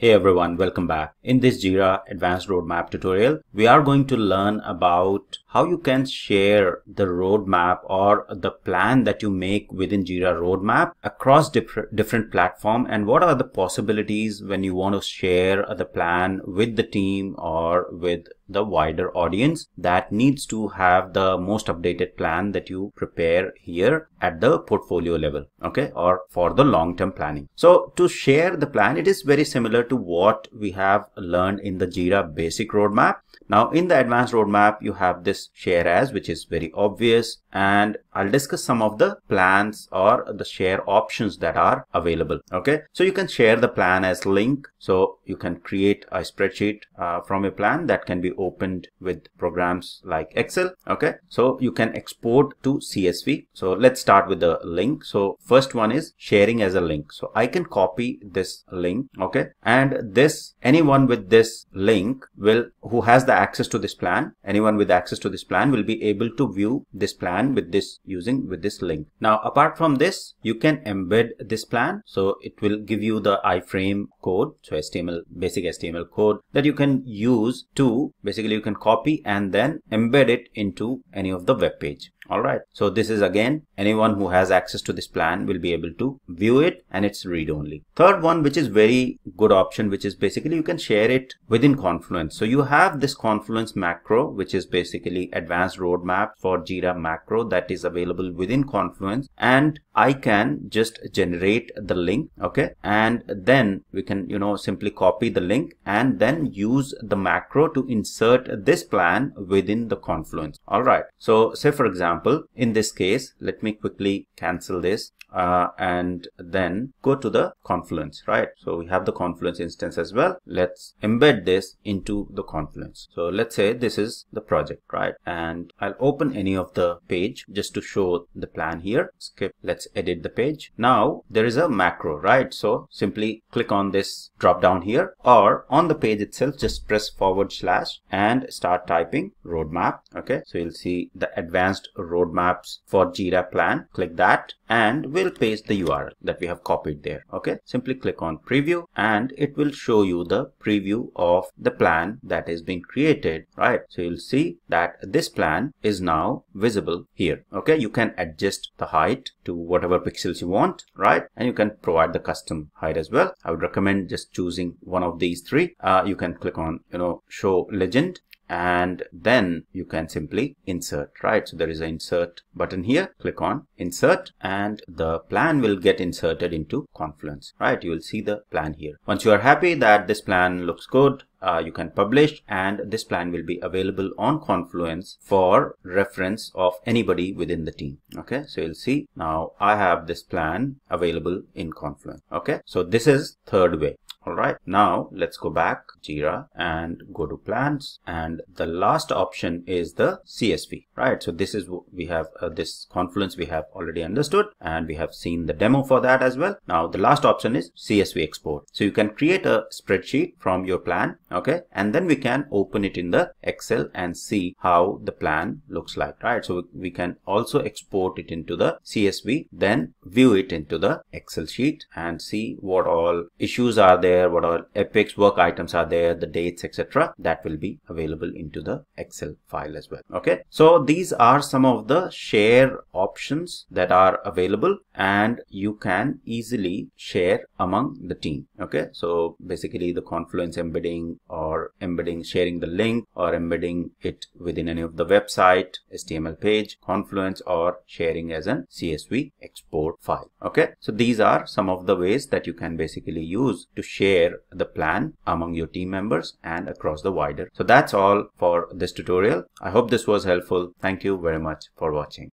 Hey everyone, welcome back. In this Jira Advanced Roadmap tutorial, we are going to learn about how you can share the roadmap or the plan that you make within Jira Roadmap across different different platform and what are the possibilities when you want to share the plan with the team or with the wider audience that needs to have the most updated plan that you prepare here at the portfolio level okay or for the long term planning? So to share the plan it is very similar to what we have learned in the jira basic roadmap. Now in the advanced roadmap, you have this share as, which is very obvious. And I'll discuss some of the plans or the share options that are available. Okay. So you can share the plan as link. So you can create a spreadsheet uh, from a plan that can be opened with programs like Excel. Okay. So you can export to CSV. So let's start with the link. So first one is sharing as a link. So I can copy this link. Okay. And this anyone with this link will who has the access to this plan, anyone with access to this plan will be able to view this plan with this using with this link. Now, apart from this, you can embed this plan. So it will give you the iframe code. So HTML, basic HTML code that you can use to basically you can copy and then embed it into any of the web page. All right. So this is again anyone who has access to this plan will be able to view it and it's read only. Third one which is very good option which is basically you can share it within confluence. So you have this confluence macro which is basically advanced roadmap for jira macro that is available within confluence. And i can just generate the link okay? And then we can you know simply copy the link and then use the macro to insert this plan within the confluence. All right. So say for example example, in this case, let me quickly cancel this uh, and then go to the confluence right? So we have the confluence instance as well. Let's embed this into the confluence. So let's say this is the project right? And i'll open any of the page just to show the plan here. Skip. Let's edit the page. Now there is a macro right? So simply click on this drop down here or on the page itself just press forward slash and start typing roadmap okay so you'll see the advanced roadmaps for jira plan click that and we'll paste the URL that we have copied there. Okay, simply click on preview and it will show you the preview of the plan that is being created, right? So you'll see that this plan is now visible here. Okay, you can adjust the height to whatever pixels you want, right? And you can provide the custom height as well. I would recommend just choosing one of these three. Uh, you can click on, you know, show legend and then you can simply insert right? So there is an insert button here. Click on insert and the plan will get inserted into confluence right? You will see the plan here. Once you are happy that this plan looks good uh, you can publish and this plan will be available on confluence for reference of anybody within the team. Okay so you'll see now i have this plan available in confluence. Okay so this is third way all right now let's go back jira and go to plans. And the last option is the csv right? So this is we have uh, this confluence we have already understood and we have seen the demo for that as well. Now the last option is csv export. So you can create a spreadsheet from your plan okay? And then we can open it in the excel and see how the plan looks like right? So we can also export it into the csv then view it into the excel sheet and see what all issues are there there what are epics work items are there the dates etc that will be available into the excel file as well. Okay? So these are some of the share options that are available and you can easily share among the team. Okay? So basically the confluence embedding or embedding sharing the link or embedding it within any of the website html page confluence or sharing as an csv export file okay so these are some of the ways that you can basically use to share share the plan among your team members and across the wider. So that's all for this tutorial. I hope this was helpful. Thank you very much for watching.